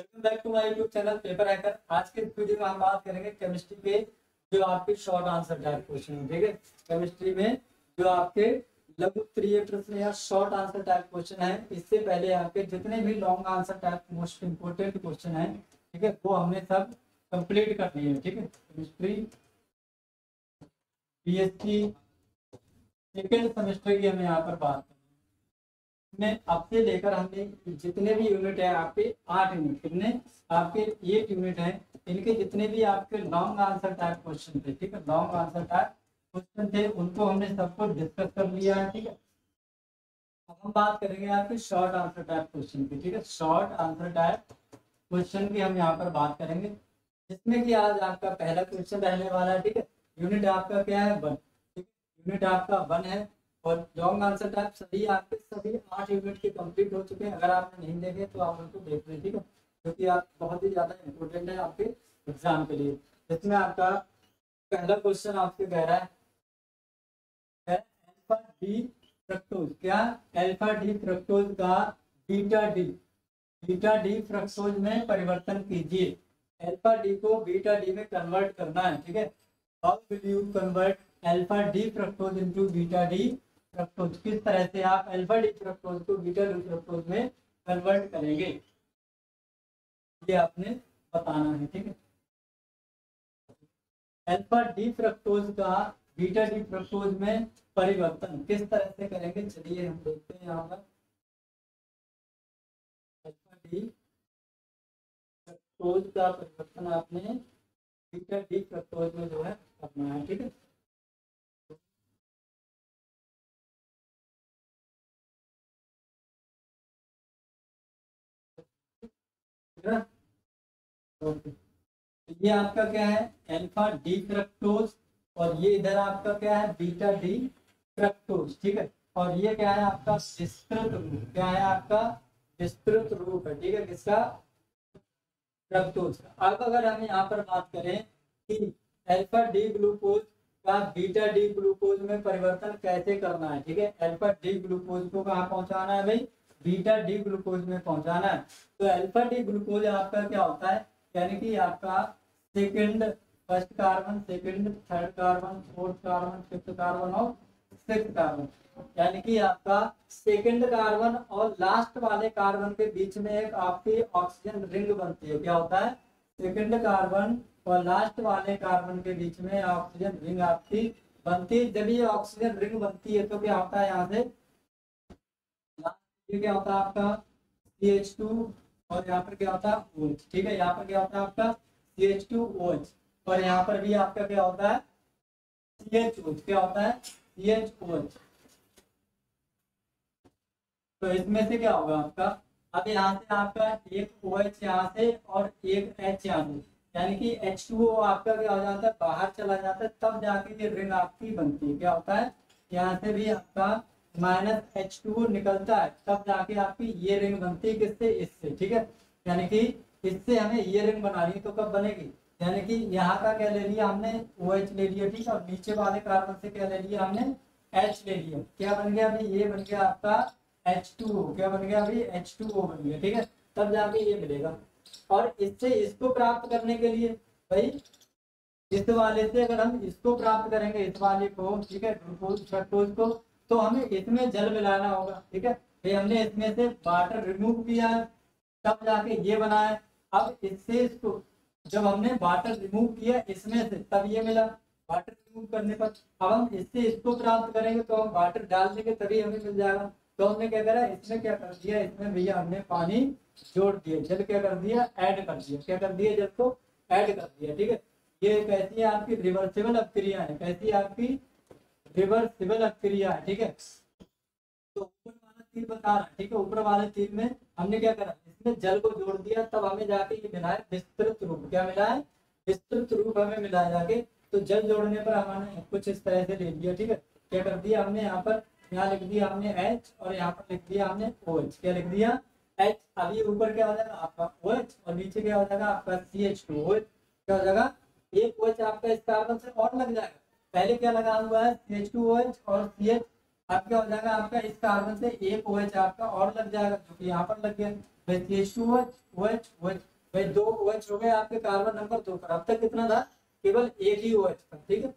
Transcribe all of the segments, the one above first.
Welcome back to my channel paper hacker आज के video में हम बात करेंगे केमिस्ट्री जो आपके शॉर्ट आंसर टाइप क्वेश्चन ठीक है? केमिस्ट्री में जो आपके लघु प्रश्न या शॉर्ट आंसर टाइप क्वेश्चन है, इससे पहले आपके जितने भी long answer type most important question है, ठीक है? वो हमने सब कंप्लीट कर लिए ठीक है? केमिस्ट्री पीएचडी सेकेंड सेमेस्टर की हमें यहाँ पर बात में अब से लेकर हमने जितने भी यूनिट है आपके आठ यूनिट, कितने आपके एट यूनिट है, इनके जितने भी आपके लॉन्ग आंसर टाइप क्वेश्चन थे, ठीक है? लॉन्ग आंसर टाइप क्वेश्चन थे, उनको हमने सबको डिस्कस कर लिया है, ठीक है? अब हम बात करेंगे आपके शॉर्ट आंसर टाइप क्वेश्चन की, ठीक है? शॉर्ट आंसर टाइप क्वेश्चन की हम यहाँ पर बात करेंगे, जिसमें कि आज आपका पहला क्वेश्चन रहने वाला है, ठीक है? यूनिट आपका क्या है? वन ठीक है? यूनिट आपका वन है और लॉन्ग आंसर टाइप सभी आपके सभी आठ यूनिट के कंप्लीट हो चुके हैं। अगर आपने नहीं देखे तो आप उनको देख लें, ठीक है? क्योंकि आप बहुत ही ज़्यादा इम्पोर्टेंट है आपके एग्ज़ाम के लिए। इसमें आपका पहला क्वेश्चन आपसे कह रहा है अल्फ़ा डी फ्रक्टोज क्या? अल्फ़ा डी फ्रक्टोज का beta D beta D fructose में परिवर्तन कीजिए। एल्फा डी को बीटा डी में कन्वर्ट करना है, ठीक है? How will you convert alpha D fructose into beta D fructose किस तरह से आप अल्फ़ा डी फ्रक्टोज को बीटा डी फ्रक्टोज में कन्वर्ट करेंगे? ये आपने बताना है, ठीक है? अल्फ़ा डी फ्रक्टोज का बीटा डी फ्रक्टोज में परिवर्तन किस तरह से करेंगे? चलिए हम देखते हैं यहाँ पर। अल्फ़ा डी फ्रक्टोज का परिवर्तन आपने बीटा डी फ्रक्टोज में जो है करना है, ठीक है? ये आपका क्या है? एल्फा डी फ्रक्टोज और ये इधर आपका क्या है? बीटा डी फ्रक्टोज ठीक है? और ये क्या है आपका? विस्तृत रूप, क्या है आपका? विस्तृत रूप है, ठीक है? किसका? फ्रक्टोज का। अब अगर हम यहाँ पर बात करें कि अल्फ़ा डी ग्लूकोज का बीटा डी ग्लूकोज में परिवर्तन कैसे करना है, ठीक है? एल्फा डी ग्लूकोज को कहाँ पहुंचाना है भाई? बीटा डी ग्लूकोज में पहुंचाना है। तो अल्फ़ा डी ग्लूकोज आपका क्या होता है? यानी कि आपका second first carbon, second third carbon, fourth carbon, fifth carbon और सिक्स कार्बन। यानी कि आपका सेकंड कार्बन और लास्ट वाले कार्बन के बीच में एक आपकी ऑक्सीजन रिंग बनती है। क्या होता है? सेकंड कार्बन और लास्ट वाले कार्बन के बीच में ऑक्सीजन रिंग आपकी बनती है। जब ये ऑक्सीजन रिंग बनती है तो क्या होता है यहाँ से? ये क्या होता है आपका? सी एच टू और यहाँ पर क्या होता है? OH ठीक है? यहाँ पर क्या होता है आपका? सी एच टू OH और यहाँ पर भी आपका क्या होता है? सी एच OH क्या होता है? सी एच OH तो इसमें से क्या होगा आपका? अब यहाँ से आपका एक ओ एच यहाँ से और एक एच यहाँ से। यानी कि H2O आपका क्या हो जाता है? बाहर चला जाता है, तब जाके ये रिंग आपकी बनती है। क्या होता है? यहाँ से भी आपका माइनस एच टू निकलता है, तब जाके आपकी ये रिंग बनती है किससे? इससे, ठीक है? यानी कि इससे हमें ये रिंग बनानी है तो कब बनेगी? यानी कि यहाँ का क्या ले लिया हमने? ओ OH ले लिया, ठीक है? और नीचे वाले कार्बन से क्या ले लिया हमने? H ले लिया। क्या बन गया अभी? ये बन गया आपका एच टू H2O क्या बन गया अभी? एच टू H2O बन गया, ठीक है? तब जाके ये मिलेगा। और इससे इसको प्राप्त करने के लिए, भाई, इस वाले से अगर हम इसको प्राप्त करेंगे, इस वाले को, ठीक है? ग्लूकोज फ्रक्टोज को तो हमें इसमें जल मिलाना होगा, ठीक है? ये हमने इसमें से वाटर रिमूव किया, तब जाके ये बना है अब इससे इसको, जब हमने वाटर रिमूव किया इसमें से, तब ये मिला वाटर रिमूव करने पर। अब हम इससे इसको प्राप्त करेंगे तो हम वाटर डाल देंगे, तभी हमें मिल जाएगा। तो हमने क्या करा, इसमें क्या कर दिया, इसमें भैया हमने पानी जोड़ दिया, जल क्या कर दिया ऐड कर दिया। क्या कर दिया, जल को ऐड कर दिया, ठीक है? ये कैसी है आपकी रिवर्सिबल अभिक्रिया है, कैसी आपकी रिवर्सिबल क्रिया है, ठीक है? तो ऊपर वाला तीर बता रहा है, ठीक है? ऊपर वाले तीर में हमने क्या करा? इसमें जल को जोड़ दिया, तब हमें जाके ये मिला है विस्तृत रूप। क्या मिला है? विस्तृत रूप हमें मिला है जाके। तो जल जोड़ने पर हमने कुछ इस तरह से ले लिया ठीक है? क्या कर दिया हमने यहाँ पर? यहाँ लिख दिया हमने एच और यहाँ पर लिख दिया हमने OH क्या लिख दिया? H, अभी ऊपर क्या हो जाएगा? आपका OH और नीचे क्या हो जाएगा? आपका CH2 एच क्या हो जाएगा? एक OH आपका इस कार्बन से और लग जाएगा। पहले क्या लगा हुआ है? सी एच टू एच और सी एच अब क्या हो जाएगा आपका? इस कार्बन से एक ओ एच आपका और लग जाएगा, जो कि यहाँ पर लग गया। H two H O H O H भाई दो ओ एच हो गए आपके कार्बन नंबर दो पर। अब तक कितना था? केवल एक ही ओ एच था ठीक है?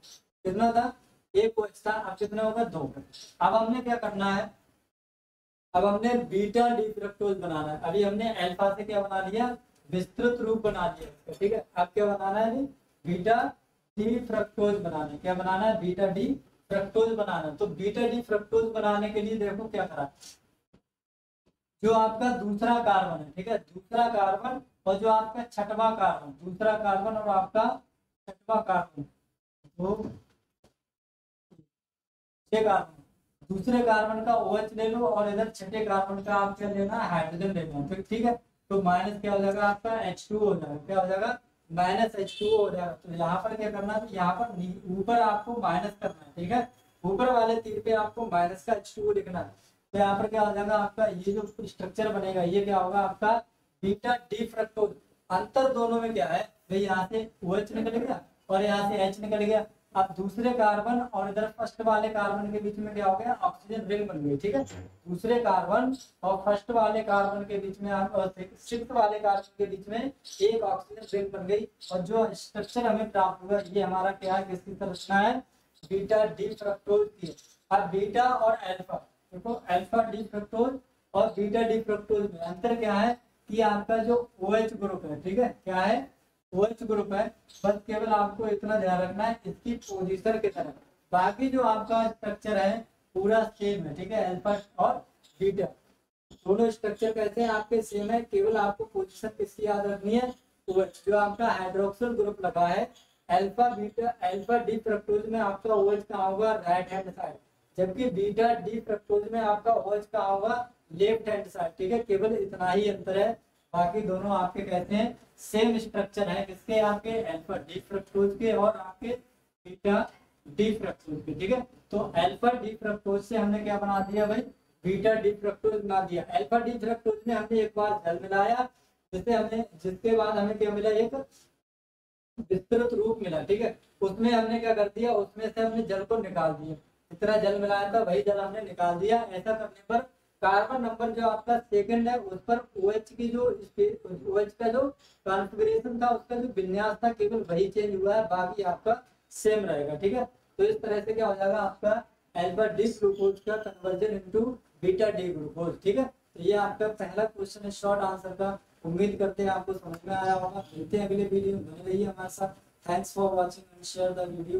कितना था? एक ओ एच था, अब कितना होगा? दो पर। अब हमने क्या करना है? अब हमने बीटा डी फ्रक्टोज बनाना है। अभी हमने एल्फा से क्या बना लिया? विस्तृत रूप बना लिया ठीक है? अब क्या बनाना है? बीटा डी फ्रक्टोज बनाना। क्या बनाना है? बीटा डी फ्रक्टोज बनाना। तो बीटा डी फ्रक्टोज बनाने के लिए देखो क्या करा। जो आपका दूसरा कार्बन है, ठीक है? दूसरा कार्बन और जो आपका छठवा कार्बन दूसरा कार्बन और आपका छठवा कार्बन दो छह कार्बन दूसरे कार्बन का ओ OH ले लो और इधर छठे कार्बन का आप क्या लेना हाइड्रोजन लेना ठीक है? तो माइनस क्या हो जाएगा आपका? एच टू हो जाएगा। क्या हो जाएगा? माइनस एच टू हो जाएगा तो यहाँ पर क्या करना है? यहाँ पर ऊपर आपको माइनस करना है, ठीक है? ऊपर वाले तीर पे आपको माइनस का एच टू लिखना है। तो यहाँ पर क्या हो जाएगा आपका? ये जो स्ट्रक्चर बनेगा, ये क्या होगा आपका? बीटा डी फ्रक्टोज अंतर दोनों में क्या है? भाई यहाँ से ओ OH निकल गया और यहाँ से एच निकल गया। अब दूसरे कार्बन और इधर फ़र्स्ट वाले कार्बन के बीच में क्या हो गया? ऑक्सीजन रिंग बन गई, ठीक है? दूसरे कार्बन और फ़र्स्ट वाले कार्बन के बीच में सिक्स वाले कार्बन के बीच में एक ऑक्सीजन रिंग बन गई। और जो स्ट्रक्चर हमें प्राप्त हुआ, ये हमारा क्या है? किसकी संरचना है? बीटा डी फ्रक्टोज की। अब बीटा और एल्फा देखो एल्फा डी फ्रक्टोज और बीटा डी फ्रक्टोज में अंतर क्या है? कि आपका जो ओ OH ग्रुप है, ठीक है? क्या है? ओ OH ग्रुप है, बस केवल आपको इतना ध्यान रखना है, इसकी पोजिशन की तरफ़। बाकी जो आपका स्ट्रक्चर है, पूरा सेम है, ठीक है? अल्फ़ा और बीटा दोनों स्ट्रक्चर कैसे हैं? आपके सेम है, केवल आपको पोजिशन किसकी याद रखनी है? ओ OH जो आपका हाइड्रोक्सिल ग्रुप लगा है alpha beta alpha D fructose में आपका ओ OH कहाँ होगा? राइट हैंड साइड जबकि बीटा डी फ्रक्टोज में आपका ओएच का होगा? लेफ़्ट हैंड साइड ठीक है? केवल इतना ही अंतर है। बाकी दोनों आपके कहते हैं सेम स्ट्रक्चर है, किसके? आपके अल्फ़ा डी फ्रक्टोज के और आपके बीटा डी फ्रक्टोज के, ठीक है? तो अल्फ़ा डी फ्रक्टोज से हमने क्या बना दिया भाई? बीटा डी फ्रक्टोज बना दिया। अल्फ़ा डी फ्रक्टोज में हमने एक बार जल मिलाया, जिससे हमने, जिसके बाद हमें क्या मिला? एक विस्तृत रूप मिला, ठीक है? उसमें हमने क्या कर दिया? उसमें से हमने जल को निकाल दिया। जितना जल मिलाया था, वही जल हमने निकाल दिया। ऐसा करने पर कार्बन नंबर जो आपका सेकंड है, उस पर ओ OH की जो ओ OH का जो कॉन्फ़िगरेशन था, उसका जो विन्यास था, केवल वही चेंज हुआ है, बाकी आपका सेम रहेगा, ठीक है? तो इस तरह से क्या हो जाएगा, आपका एल्फा डी ग्लूकोज का conversion into beta D glucose ठीक है? तो ये आपका पहला क्वेश्चन है शॉर्ट आंसर का। उम्मीद करते हैं आपको समझ में आया होगा। मिलते हैं अगले वीडियो बने रहिए हमारे साथ। Thanks for watching and share the video